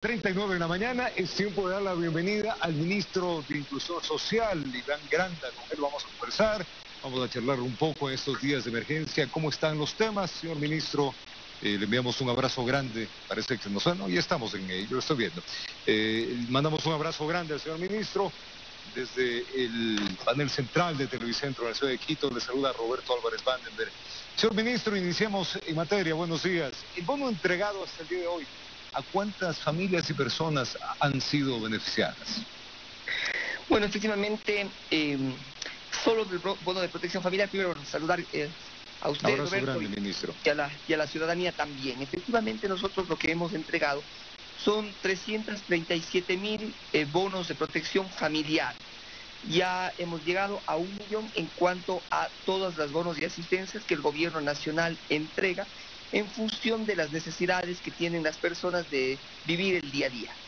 39 de la mañana es tiempo de dar la bienvenida al ministro de Inclusión Social, Iván Granda. Con él vamos a conversar, vamos a charlar un poco en estos días de emergencia, cómo están los temas. Señor ministro, eh, le enviamos un abrazo grande, parece que nos suena, y estamos en ello, lo estoy viendo. Eh, mandamos un abrazo grande al señor ministro desde el panel central de Televicentro de la ciudad de Quito. Le saluda Roberto Álvarez Vandenberg. Señor ministro, iniciemos en materia. Buenos días. El bono entregado hasta el día de hoy ¿a cuántas familias y personas han sido beneficiadas? Bueno, efectivamente, em, solo del bono de protección familiar, primero saludar eh, a usted, Roberto, ministro. Y, a la, y a la ciudadanía también. Efectivamente, nosotros lo que hemos entregado son 337 mil eh, bonos de protección familiar. Ya hemos llegado a un millón en cuanto a todas las bonos y asistencias que el gobierno nacional entrega en función de las necesidades que tienen las personas de vivir el día a día.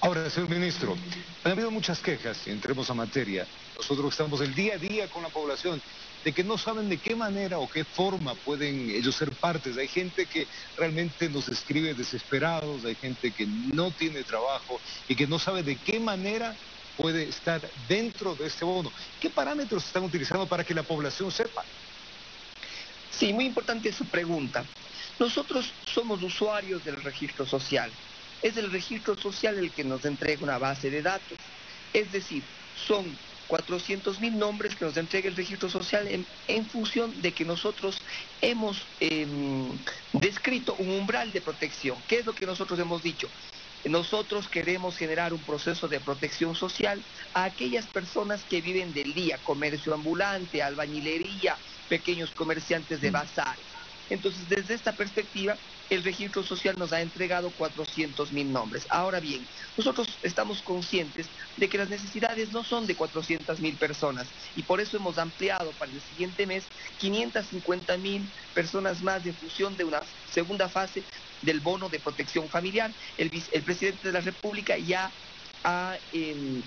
Ahora, señor ministro, ha habido muchas quejas, entremos a materia, nosotros estamos el día a día con la población, de que no saben de qué manera o qué forma pueden ellos ser partes. Hay gente que realmente nos escribe desesperados, hay gente que no tiene trabajo y que no sabe de qué manera puede estar dentro de este bono. ¿Qué parámetros están utilizando para que la población sepa? Sí, muy importante su pregunta. Nosotros somos usuarios del registro social. Es el registro social el que nos entrega una base de datos. Es decir, son 400 mil nombres que nos entrega el registro social en, función de que nosotros hemos em, descrito un umbral de protección. ¿Qué es lo que nosotros hemos dicho? Nosotros queremos generar un proceso de protección social a aquellas personas que viven del día, comercio ambulante, albañilería, pequeños comerciantes de mm. bazar. Entonces, desde esta perspectiva, el registro social nos ha entregado 400 mil nombres. Ahora bien, nosotros estamos conscientes de que las necesidades no son de 400 mil personas y por eso hemos ampliado para el siguiente mes 550 mil personas más en función de una segunda fase del bono de protección familiar. El, presidente de la República ya ha... Em,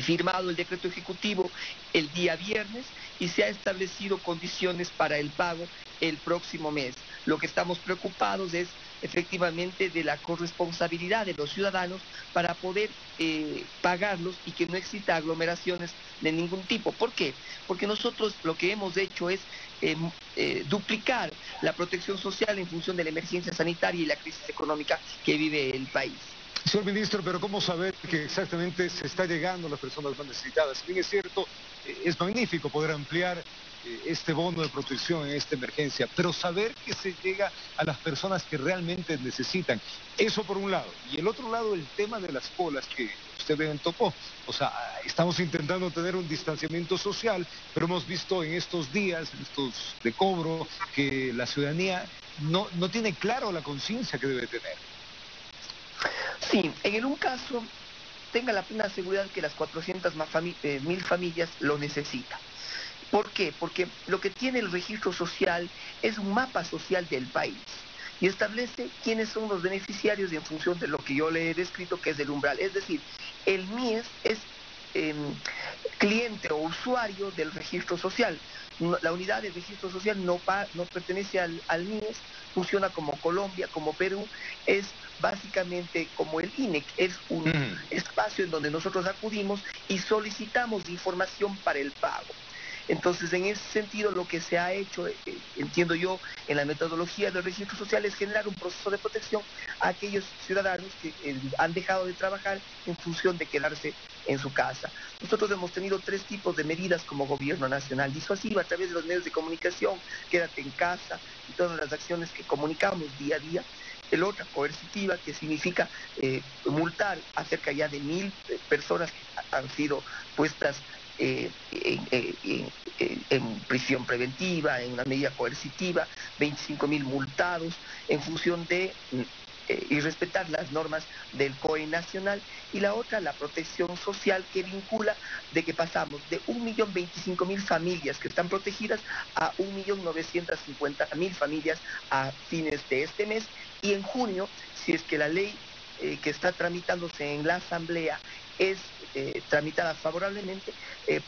firmado el decreto ejecutivo el día viernes y se ha establecido condiciones para el pago el próximo mes. Lo que estamos preocupados es efectivamente de la corresponsabilidad de los ciudadanos para poder eh, pagarlos y que no exista aglomeraciones de ningún tipo. ¿Por qué? Porque nosotros lo que hemos hecho es em, eh, duplicar la protección social en función de la emergencia sanitaria y la crisis económica que vive el país. Señor ministro, pero ¿cómo saber que exactamente se está llegando a las personas más necesitadas? Si bien es cierto, eh, es magnífico poder ampliar eh, este bono de protección en esta emergencia, pero saber que se llega a las personas que realmente necesitan. Eso por un lado. Y el otro lado, el tema de las colas que usted bien tocó. O sea, estamos intentando tener un distanciamiento social, pero hemos visto en estos días, estos de cobro, que la ciudadanía no, no tiene claro la conciencia que debe tener. Sí, en un caso tenga la plena seguridad que las 400 eh, mil familias lo necesitan. ¿Por qué? Porque lo que tiene el registro social es un mapa social del país y establece quiénes son los beneficiarios en función de lo que yo le he descrito, que es el umbral. Es decir, el MIES es em, cliente o usuario del registro social. La unidad de registro social no, no pertenece al, al funciona como Colombia, como Perú, es básicamente como el INEC, es un espacio en donde nosotros acudimos y solicitamos información para el pago. Entonces, en ese sentido, lo que se ha hecho, eh, entiendo yo, en la metodología del registro social es generar un proceso de protección a aquellos ciudadanos que eh, han dejado de trabajar en función de quedarse en su casa. Nosotros hemos tenido tres tipos de medidas como gobierno nacional, disuasiva a través de los medios de comunicación, quédate en casa y todas las acciones que comunicamos día a día. El otra, coercitiva, que significa multar a cerca ya de mil personas que han sido puestas eh, en, prisión preventiva, en una medida coercitiva, 25 mil multados en función de eh, y respetar las normas del COE nacional y la otra la protección social que vincula de que pasamos de 1.025.000 familias que están protegidas a 1.950.000 familias a fines de este mes y en junio si es que la ley eh, que está tramitándose en la Asamblea es eh, tramitada favorablemente,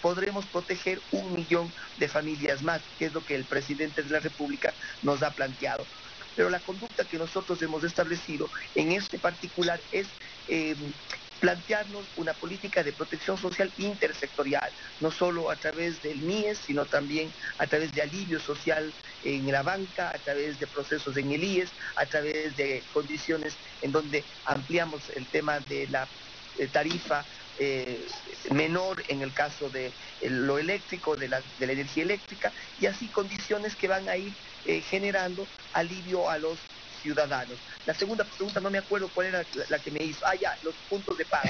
podremos proteger un millón de familias más, que es lo que el presidente de la República nos ha planteado. Pero la conducta que nosotros hemos establecido en este particular es em, plantearnos una política de protección social intersectorial, no solo a través del MIES, sino también a través de alivio social en la banca, a través de procesos en el IES, a través de condiciones en donde ampliamos el tema de la eh, tarifa eh, menor en el caso de lo eléctrico, de la, energía eléctrica, y así condiciones que van a ir eh, generando alivio a los ciudadanos. La segunda pregunta, no me acuerdo cuál era la, que me hizo. Ah, ya, los puntos de pago.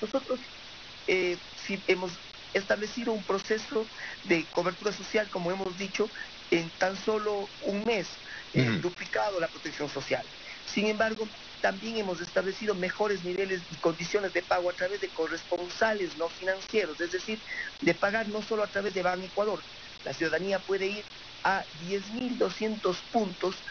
Nosotros eh, sí hemos establecido un proceso de cobertura social, como hemos dicho, en tan solo un mes, eh, duplicado la protección social. Sin embargo, también hemos establecido mejores niveles y condiciones de pago a través de corresponsales no financieros, es decir, de pagar no solo a través de Ban Ecuador. La ciudadanía puede ir a 10.200 puntos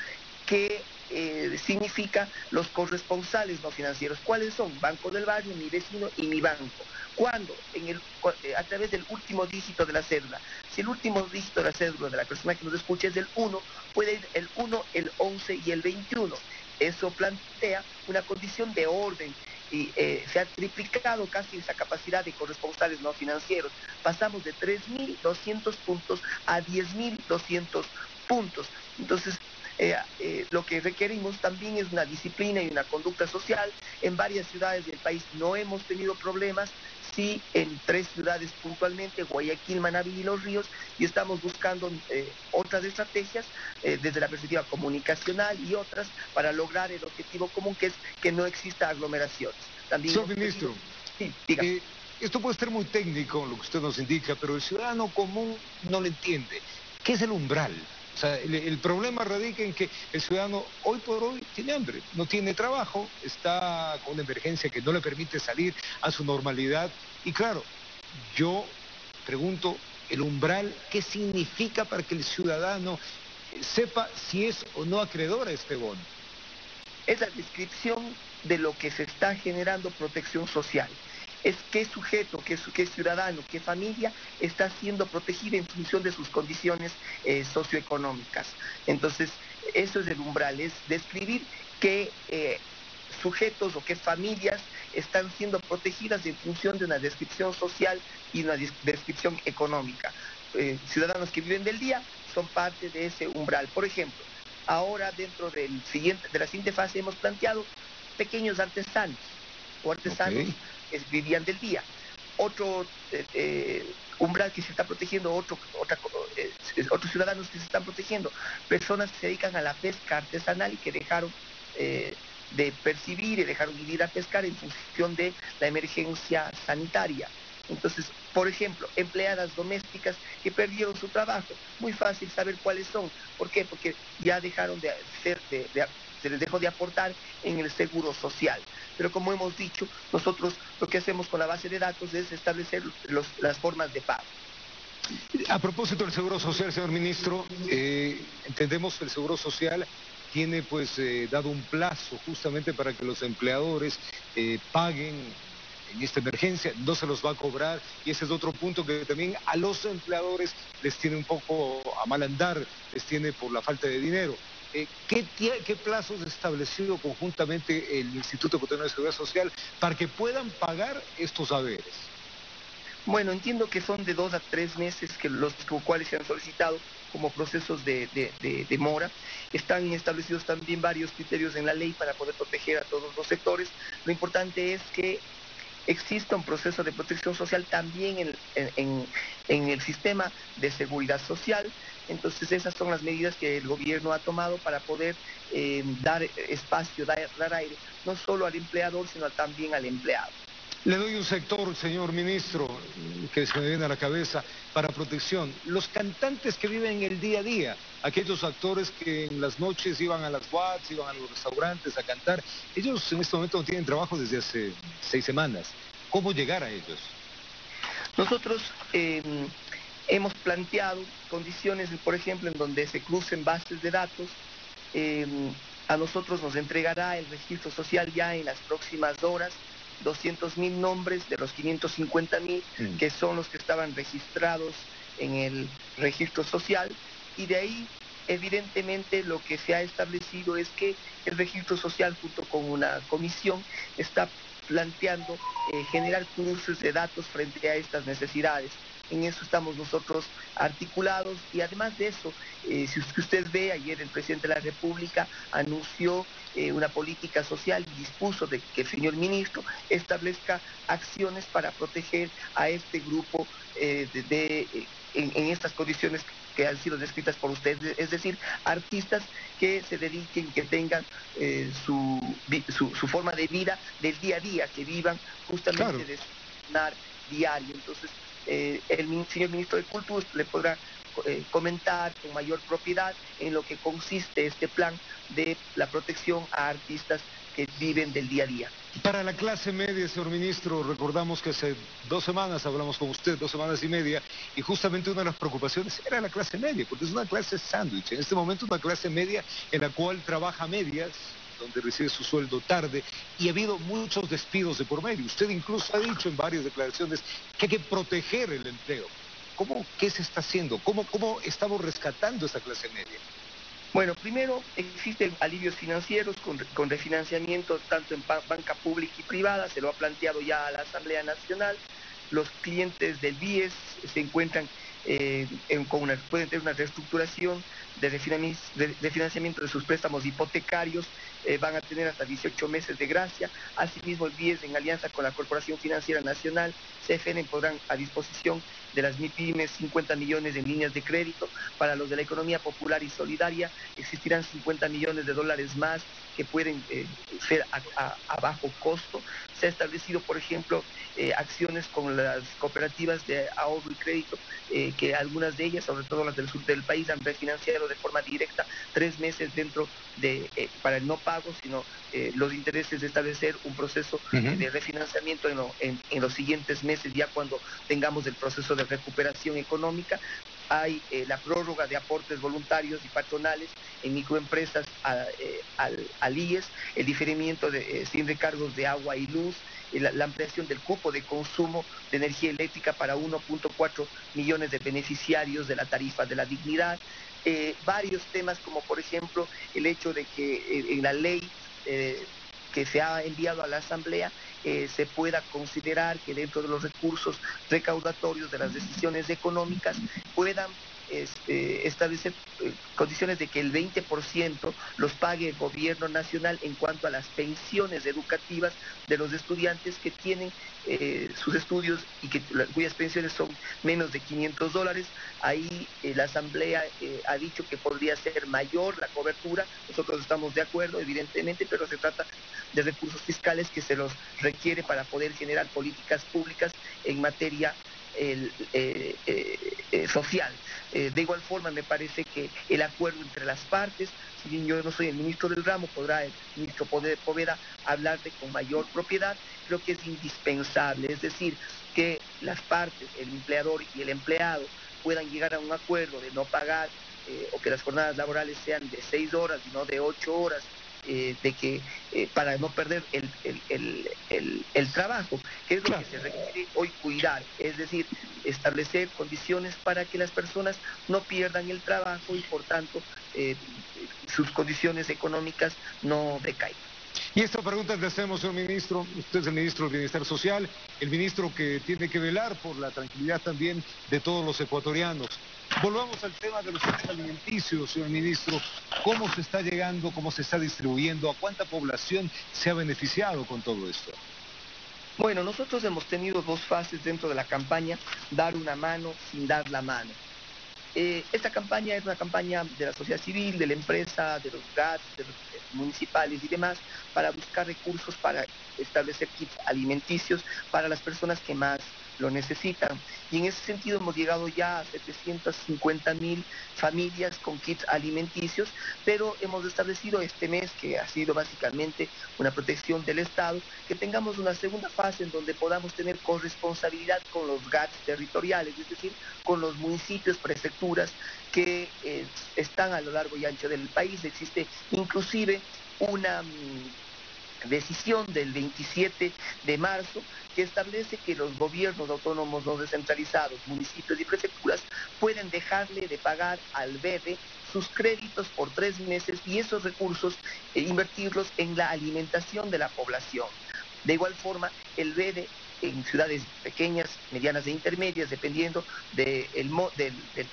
que eh, significa los corresponsales no financieros. ¿Cuáles son? Banco del Barrio, mi vecino y mi banco. ¿Cuándo? En el, eh, a través del último dígito de la cédula. Si el último dígito de la cédula de la persona que nos escucha es el 1, puede ir el 1, el 11 y el 21. Eso plantea una condición de orden y eh, se ha triplicado casi esa capacidad de corresponsales no financieros. Pasamos de 3.200 puntos a 10.200 puntos. Entonces, eh, eh, lo que requerimos también es una disciplina y una conducta social. En varias ciudades del país no hemos tenido problemas, sí en tres ciudades puntualmente, Guayaquil, Manaví y Los Ríos, y estamos buscando eh, otras estrategias desde la perspectiva comunicacional y otras para lograr el objetivo común que es que no exista aglomeraciones. También Señor ministro, esto puede ser muy técnico, lo que usted nos indica, pero el ciudadano común no lo entiende. ¿Qué es el umbral? O sea, el, problema radica en que el ciudadano hoy por hoy tiene hambre, no tiene trabajo, está con una emergencia que no le permite salir a su normalidad. Y claro, yo pregunto, el umbral, ¿qué significa para que el ciudadano sepa si es o no acreedor a este bono? Es la descripción de lo que se está generando protección social es qué sujeto, qué, ciudadano, qué familia está siendo protegida en función de sus condiciones eh, socioeconómicas. Entonces, eso es el umbral, es describir qué eh, sujetos o qué familias están siendo protegidas en función de una descripción social y una descripción económica. Eh, ciudadanos que viven del día son parte de ese umbral. Por ejemplo, ahora dentro del siguiente, de la siguiente fase hemos planteado pequeños artesanos o artesanos vivían del día. Otro eh, eh, umbral que se está protegiendo, otro, otra, eh, otros ciudadanos que se están protegiendo, personas que se dedican a la pesca artesanal y que dejaron de percibir y dejaron de ir a pescar en función de la emergencia sanitaria. Entonces, por ejemplo, empleadas domésticas que perdieron su trabajo, muy fácil saber cuáles son. ¿Por qué? Porque ya dejaron de ser, de, se les dejó de aportar en el seguro social. Pero como hemos dicho, nosotros lo que hacemos con la base de datos es establecer las formas de pago. A propósito del Seguro Social, señor ministro, eh, entendemos que el Seguro Social tiene pues eh, dado un plazo justamente para que los empleadores eh, paguen en esta emergencia, no se los va a cobrar y ese es otro punto que también a los empleadores les tiene un poco a mal andar, les tiene por la falta de dinero. Eh, ¿qué, ¿qué, plazos establecido conjuntamente el Instituto Ecuatoriano de Seguridad Social para que puedan pagar estos haberes? Bueno, entiendo que son de dos a tres meses que los cuales se han solicitado como procesos de, de. Están establecidos también varios criterios en la ley para poder proteger a todos los sectores. Lo importante es que exista un proceso de protección social también en, el sistema de seguridad social. Entonces esas son las medidas que el gobierno ha tomado para poder eh, dar espacio, dar, aire, no solo al empleador, sino también al empleado. Le doy un sector, señor ministro, que se me viene a la cabeza, para protección. Los cantantes que viven el día a día, aquellos actores que en las noches iban a las boats, iban a los restaurantes a cantar, ellos en este momento no tienen trabajo desde hace seis semanas. ¿Cómo llegar a ellos? Nosotros em, hemos planteado condiciones, por ejemplo, en donde se crucen bases de datos. Em, a nosotros nos entregará el registro social ya en las próximas horas 200 mil nombres de los 550 mil, mm. que son los que estaban registrados en el registro social, y de ahí evidentemente lo que se ha establecido es que el registro social junto con una comisión está planteando eh, generar cruces de datos frente a estas necesidades. En eso estamos nosotros articulados y además de eso, eh, si usted ve, ayer el presidente de la República anunció eh, una política social y dispuso de que el señor ministro establezca acciones para proteger a este grupo de, en, estas condiciones que han sido descritas por ustedes, es decir, artistas que se dediquen, que tengan su, su, forma de vida del día a día, que vivan justamente de sonar diario. Entonces, eh, el señor ministro de Cultura le podrá eh, comentar con mayor propiedad en lo que consiste este plan de la protección a artistas que viven del día a día. Para la clase media, señor ministro, recordamos que hace dos semanas hablamos con usted, dos semanas y media, y justamente una de las preocupaciones era la clase media, porque es una clase sándwich. En este momento una clase media en la cual trabaja medias, donde recibe su sueldo tarde y ha habido muchos despidos de por medio. Usted incluso ha dicho en varias declaraciones que hay que proteger el empleo. ¿Cómo, ¿Qué se está haciendo? ¿Cómo, cómo estamos rescatando esa clase media? Bueno, primero existen alivios financieros con, con, refinanciamiento tanto en banca pública y privada, se lo ha planteado ya a la Asamblea Nacional. Los clientes del BIES se encuentran eh, con una, pueden tener una reestructuración de, de financiamiento de sus préstamos hipotecarios eh, van a tener hasta 18 meses de gracia. Asimismo, el BIES, en alianza con la Corporación Financiera Nacional, CFN, podrán a disposición de las MIPIMES 50 millones de líneas de crédito. Para los de la economía popular y solidaria, existirán 50 millones de dólares más que pueden eh, ser a, bajo costo. Se ha establecido, por ejemplo, eh, acciones con las cooperativas de ahorro y crédito, que algunas de ellas, sobre todo las del sur del país, han refinanciado de forma directa tres meses dentro de, para el no pago, sino eh, los intereses de establecer un proceso de refinanciamiento en, los siguientes meses, ya cuando tengamos el proceso de recuperación económica. Hay eh, la prórroga de aportes voluntarios y patronales en microempresas eh, al, IES, el diferimiento de, sin recargos de agua y luz, la, la, ampliación del cupo de consumo de energía eléctrica para 1.4 millones de beneficiarios de la tarifa de la dignidad, eh, varios temas como por ejemplo el hecho de que eh, en la ley eh, que se ha enviado a la Asamblea se pueda considerar que dentro de los recursos recaudatorios de las decisiones económicas puedan este, establecer eh, condiciones de que el 20% los pague el gobierno nacional en cuanto a las pensiones educativas de los estudiantes que tienen eh, sus estudios y que, cuyas pensiones son menos de 500 dólares. Ahí eh, la Asamblea ha dicho que podría ser mayor la cobertura. Nosotros estamos de acuerdo, evidentemente, pero se trata de recursos fiscales que se los requiere para poder generar políticas públicas en materia el, eh, eh, eh, social. de igual forma, me parece que el acuerdo entre las partes, si bien yo no soy el ministro del ramo, podrá el ministro Poveda hablar de con mayor propiedad, creo que es indispensable, es decir, que las partes, el empleador y el empleado, puedan llegar a un acuerdo de no pagar o que las jornadas laborales sean de seis horas y no de ocho horas, eh, de que eh, para no perder el, el, trabajo, que es lo que se requiere hoy cuidar, es decir, establecer condiciones para que las personas no pierdan el trabajo y por tanto eh, sus condiciones económicas no decaigan. Y esta pregunta le hacemos, señor ministro. Usted es el ministro del Bienestar Social, el ministro que tiene que velar por la tranquilidad también de todos los ecuatorianos. Volvamos al tema de los alimenticios, señor ministro. ¿Cómo se está llegando, cómo se está distribuyendo, a cuánta población se ha beneficiado con todo esto? Bueno, nosotros hemos tenido dos fases dentro de la campaña, dar una mano sin dar la mano. Eh, esta campaña es una campaña de la sociedad civil, de la empresa, de los GATS, de los municipales y demás, para buscar recursos para establecer kits alimenticios para las personas que más lo necesitan. Y en ese sentido hemos llegado ya a 750 mil familias con kits alimenticios, pero hemos establecido este mes, que ha sido básicamente una protección del Estado, que tengamos una segunda fase en donde podamos tener corresponsabilidad con los GATS territoriales, es decir, con los municipios, prefecturas que eh, están a lo largo y ancho del país. Existe inclusive una mm, decisión del 27 de marzo que establece que los gobiernos autónomos no descentralizados, municipios y prefecturas pueden dejarle de pagar al BEDE sus créditos por tres meses y esos recursos eh, invertirlos en la alimentación de la población. De igual forma, el BEDE en ciudades pequeñas, medianas e intermedias, dependiendo del,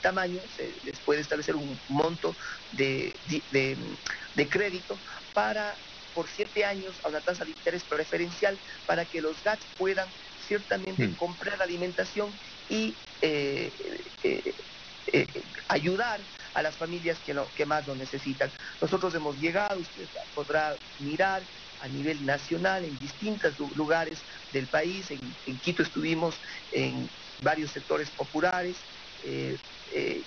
tamaño, se les puede establecer un monto de, de crédito para por siete años a una tasa de interés preferencial para que los GATS puedan ciertamente hmm. comprar alimentación y eh, eh, eh, ayudar a las familias que, que más lo necesitan. Nosotros hemos llegado, usted podrá mirar a nivel nacional en distintos lugares del país. En, Quito estuvimos en varios sectores populares. Eh,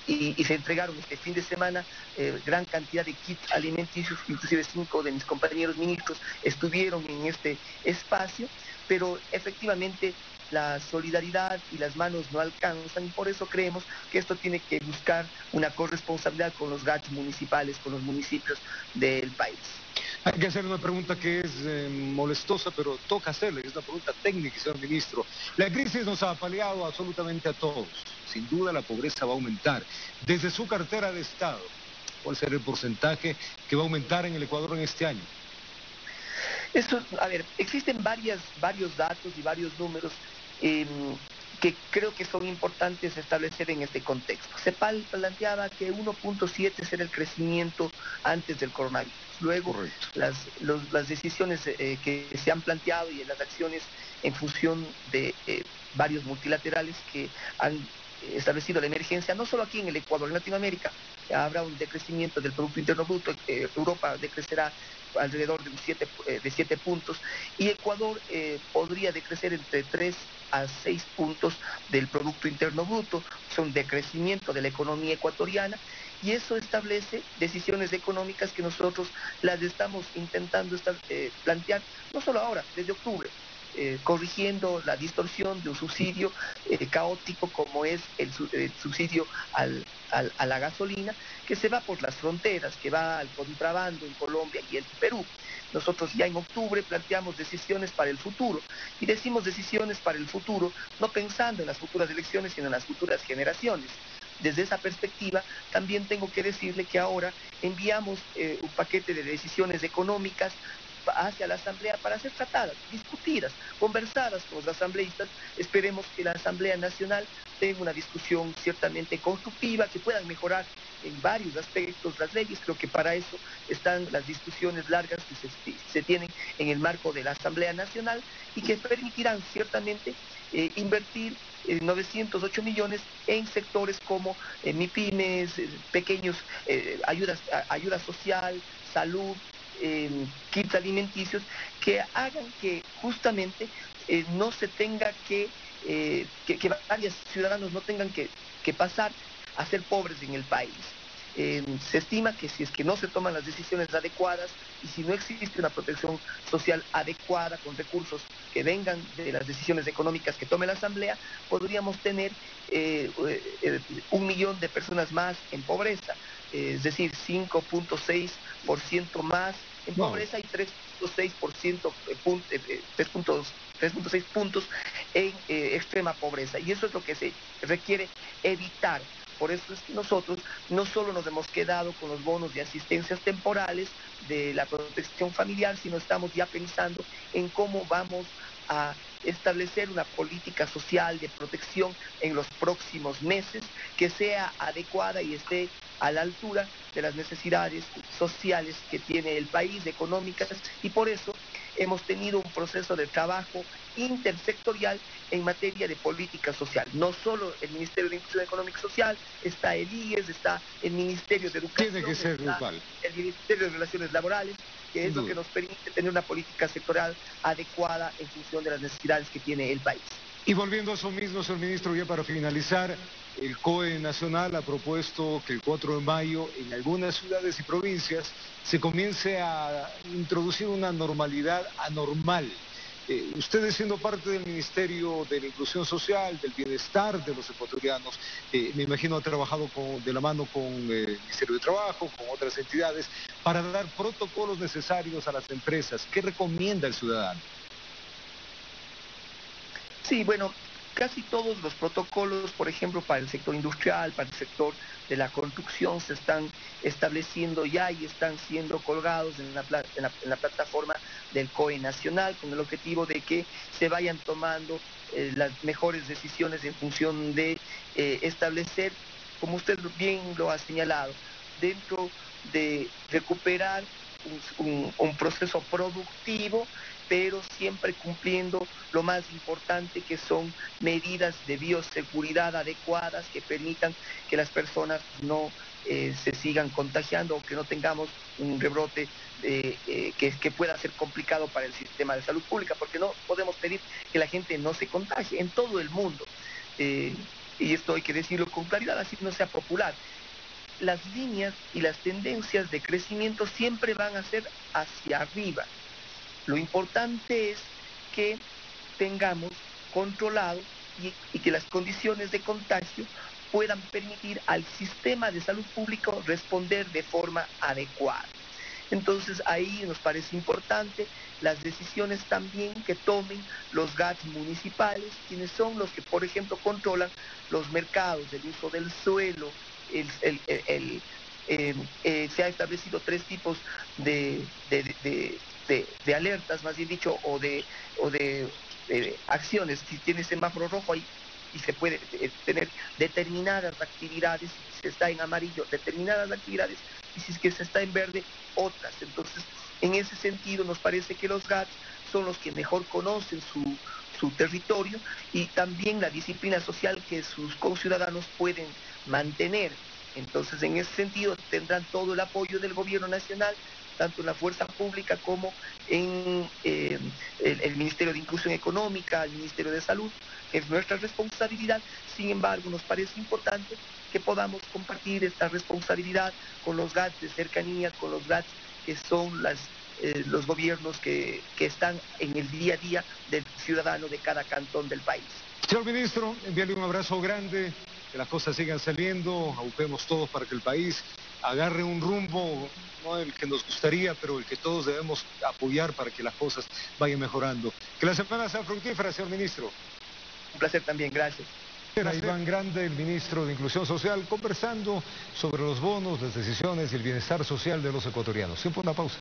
y, se entregaron este fin de semana eh, gran cantidad de kits alimenticios, inclusive cinco de mis compañeros ministros estuvieron en este espacio, pero efectivamente la solidaridad y las manos no alcanzan y por eso creemos que esto tiene que buscar una corresponsabilidad con los GATS municipales, con los municipios del país. Hay que hacer una pregunta que es eh, molestosa, pero toca hacerla, es una pregunta técnica, señor ministro. La crisis nos ha apaleado absolutamente a todos. Sin duda la pobreza va a aumentar. Desde su cartera de Estado, ¿cuál será el porcentaje que va a aumentar en el Ecuador en este año? Esto, a ver, existen varias, varios datos y varios números em, que creo que son importantes establecer en este contexto. CEPAL planteaba que 1.7 será el crecimiento antes del coronavirus. Luego, las, las, decisiones eh, que se han planteado y las acciones en función de eh, varios multilaterales que han establecido la emergencia, no solo aquí en el Ecuador, en Latinoamérica, habrá un decrecimiento del Producto Interno Bruto, eh, Europa decrecerá alrededor de 7 de siete puntos y Ecuador podría decrecer entre 3 a 6 puntos del Producto Interno Bruto, son decrecimiento de la economía ecuatoriana y eso establece decisiones económicas que nosotros las estamos intentando eh, plantear, no solo ahora, desde octubre, eh, corrigiendo la distorsión de un subsidio eh, caótico como es el, subsidio a la gasolina, que se va por las fronteras, que va al contrabando en Colombia y en Perú. Nosotros ya en octubre planteamos decisiones para el futuro y decimos decisiones para el futuro no pensando en las futuras elecciones, sino en las futuras generaciones. Desde esa perspectiva, también tengo que decirle que ahora enviamos eh, un paquete de decisiones económicas hacia la Asamblea para ser tratadas, discutidas, conversadas con los asambleístas. Esperemos que la Asamblea Nacional tenga una discusión ciertamente constructiva, que puedan mejorar en varios aspectos las leyes. Creo que para eso están las discusiones largas que se, tienen en el marco de la Asamblea Nacional y que permitirán ciertamente eh, invertir 908 eh, millones en sectores como eh, MIPIMES, pequeños, ayudas, ayuda social, salud, kits alimenticios que hagan que justamente eh, no se tenga que, eh, que, varios ciudadanos no tengan que, pasar a ser pobres en el país. se estima que si es que no se toman las decisiones adecuadas y si no existe una protección social adecuada con recursos que vengan de las decisiones económicas que tome la Asamblea, podríamos tener eh, un millón de personas más en pobreza, es decir, 5.6% más en pobreza y 3.6%, 3.6 puntos en eh, extrema pobreza. Y eso es lo que se requiere evitar. Por eso es que nosotros no solo nos hemos quedado con los bonos de asistencias temporales de la protección familiar, sino estamos ya pensando en cómo vamos a establecer una política social de protección en los próximos meses que sea adecuada y esté a la altura de las necesidades sociales que tiene el país, económicas, y por eso hemos tenido un proceso de trabajo intersectorial en materia de política social. No solo el Ministerio de Inclusión Económica y Social, está el IES, está el Ministerio de Educación, Tiene que ser el Ministerio de Relaciones Laborales, que es lo que nos permite tener una política sectorial adecuada en función de las necesidades que tiene el país. Y volviendo a eso mismo, señor ministro, ya para finalizar, el COE Nacional ha propuesto que el 4 de mayo en algunas ciudades y provincias se comience a introducir una normalidad anormal Eh, ustedes siendo parte del Ministerio de la Inclusión Social, del Bienestar de los ecuatorianos, eh, me imagino ha trabajado de la mano con el Ministerio de Trabajo, con otras entidades, para dar protocolos necesarios a las empresas. ¿Qué recomienda el ciudadano? Sí, bueno, casi todos los protocolos, por ejemplo, para el sector industrial, para el sector de la construcción, se están estableciendo ya y están siendo colgados en la, plataforma del COE nacional con el objetivo de que se vayan tomando eh, las mejores decisiones en función de eh, establecer, como usted bien lo ha señalado, dentro de recuperar un proceso productivo pero siempre cumpliendo lo más importante que son medidas de bioseguridad adecuadas que permitan que las personas no eh, se sigan contagiando o que no tengamos un rebrote eh, eh, que, pueda ser complicado para el sistema de salud pública, porque no podemos pedir que la gente no se contagie en todo el mundo. y esto hay que decirlo con claridad, así no sea popular. Las líneas y las tendencias de crecimiento siempre van a ser hacia arriba. Lo importante es que tengamos controlado y, que las condiciones de contagio puedan permitir al sistema de salud público responder de forma adecuada. Entonces ahí nos parece importante las decisiones también que tomen los GATS municipales, quienes son los que, por ejemplo, controlan los mercados, el uso del suelo, eh, eh, se ha establecido tres tipos de, de, alertas, más bien dicho, o de, o de acciones. Si tiene semáforo rojo ahí y se puede eh, tener determinadas actividades, si se está en amarillo, determinadas actividades, y si es que se está en verde, otras. Entonces, en ese sentido, nos parece que los GATS son los que mejor conocen su, su territorio y también la disciplina social que sus conciudadanos pueden mantener. Entonces, en ese sentido, tendrán todo el apoyo del gobierno nacional tanto en la fuerza pública como en eh, el, Ministerio de Inclusión Económica, el Ministerio de Salud. Es nuestra responsabilidad, sin embargo, nos parece importante que podamos compartir esta responsabilidad con los GATS de cercanía, con los GATS que son eh, los gobiernos que, que están en el día a día del ciudadano de cada cantón del país. Señor ministro, envíale un abrazo grande, que las cosas sigan saliendo, aupemos todos para que el país agarre un rumbo, no el que nos gustaría, pero el que todos debemos apoyar para que las cosas vayan mejorando. Que la semana sea fructífera, señor ministro. Un placer también, gracias. Era Iván Grande, el ministro de Inclusión Social, conversando sobre los bonos, las decisiones y el bienestar social de los ecuatorianos. Siempre una pausa.